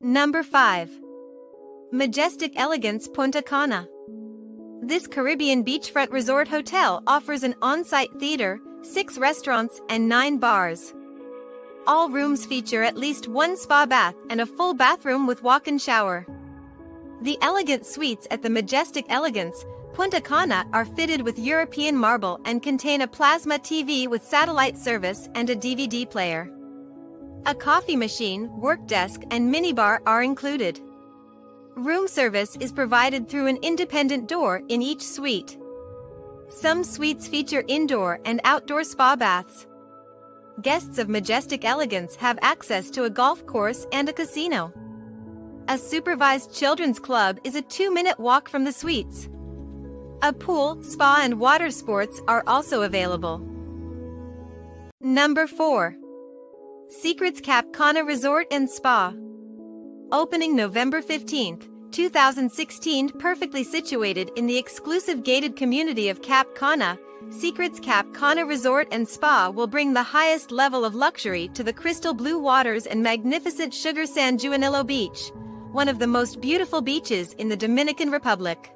Number 5. Majestic Elegance Punta Cana. This Caribbean beachfront resort hotel offers an on-site theater, six restaurants, and nine bars. All rooms feature at least one spa bath and a full bathroom with walk-in shower. The elegant suites at the Majestic Elegance, Punta Cana are fitted with European marble and contain a plasma TV with satellite service and a DVD player. A coffee machine, work desk, and minibar are included. Room service is provided through an independent door in each suite. Some suites feature indoor and outdoor spa baths. Guests of Majestic Elegance have access to a golf course and a casino. A supervised children's club is a two-minute walk from the suites. A pool, spa and water sports are also available. Number 4. Secrets Cap Cana Resort and Spa. Opening November 15th, 2016 perfectly situated in the exclusive gated community of Cap Cana, Secrets Cap Cana Resort and Spa will bring the highest level of luxury to the crystal blue waters and magnificent sugar sand Juanillo Beach, one of the most beautiful beaches in the Dominican Republic.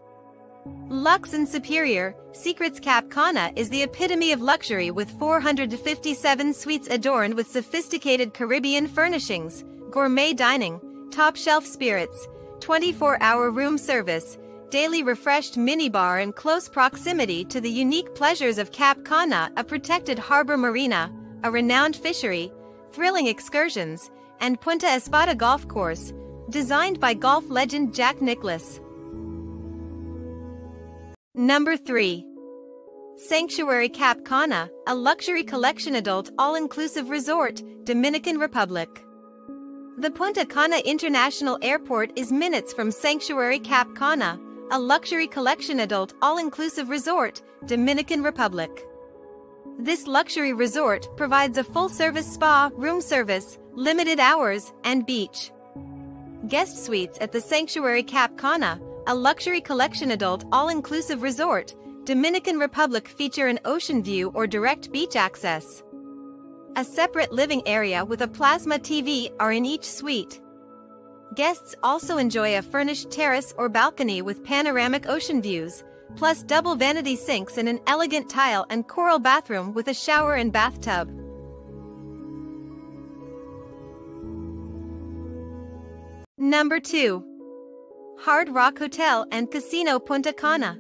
Lux and Superior, Secrets Cap Cana is the epitome of luxury with 457 suites adorned with sophisticated Caribbean furnishings, gourmet dining, top-shelf spirits, 24-hour room service, daily refreshed minibar in close proximity to the unique pleasures of Cap Cana, a protected harbor marina, a renowned fishery, thrilling excursions, and Punta Espada golf course, designed by golf legend Jack Nicklaus. Number 3. Sanctuary Cap Cana, a luxury collection adult all-inclusive resort, Dominican Republic. The Punta Cana International Airport is minutes from Sanctuary Cap Cana, a luxury collection adult all-inclusive resort, Dominican Republic. This luxury resort provides a full-service spa, room service, limited hours, and beach. Guest suites at the Sanctuary Cap Cana, a luxury collection adult all-inclusive resort, Dominican Republic feature an ocean view or direct beach access. A separate living area with a plasma TV are in each suite. Guests also enjoy a furnished terrace or balcony with panoramic ocean views, plus double vanity sinks and an elegant tile and coral bathroom with a shower and bathtub. Number 2. Hard Rock Hotel and Casino Punta Cana.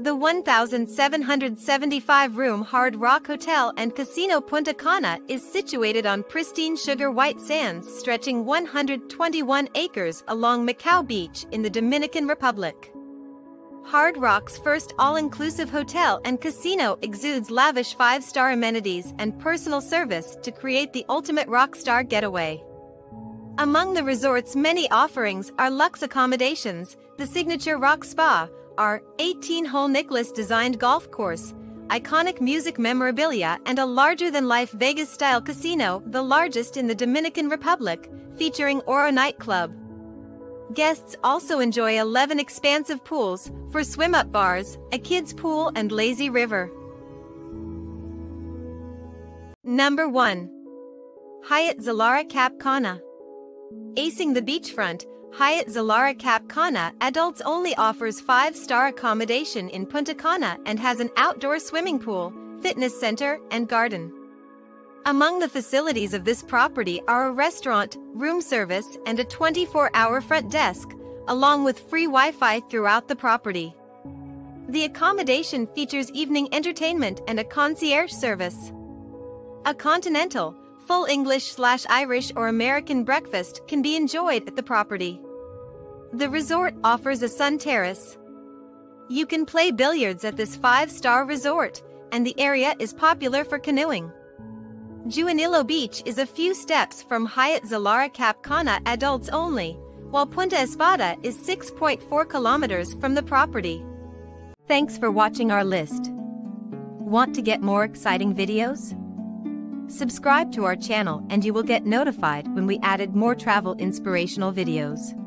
The 1,775-room Hard Rock Hotel and Casino Punta Cana is situated on pristine sugar white sands stretching 121 acres along Macao Beach in the Dominican Republic. Hard Rock's first all-inclusive hotel and casino exudes lavish five-star amenities and personal service to create the ultimate rock star getaway. Among the resort's many offerings are luxe accommodations, the signature rock spa, our 18-hole Nicklaus designed golf course, iconic music memorabilia and a larger-than-life Vegas-style casino, the largest in the Dominican Republic, featuring Oro nightclub. Guests also enjoy 11 expansive pools, for swim-up bars, a kids' pool and lazy river. Number 1. Hyatt Zilara Cap Cana Acing the beachfront, Hyatt Zilara Cap Cana Adults Only offers five-star accommodation in Punta Cana and has an outdoor swimming pool, fitness center, and garden. Among the facilities of this property are a restaurant, room service, and a 24-hour front desk, along with free Wi-Fi throughout the property. The accommodation features evening entertainment and a concierge service. A continental, full English slash Irish or American breakfast can be enjoyed at the property. The resort offers a sun terrace. You can play billiards at this five-star resort, and the area is popular for canoeing. Juanillo Beach is a few steps from Hyatt Zilara Cap Cana adults only, while Punta Espada is 6.4 kilometers from the property. Thanks for watching our list. Want to get more exciting videos? Subscribe to our channel and you will get notified when we added more travel inspirational videos.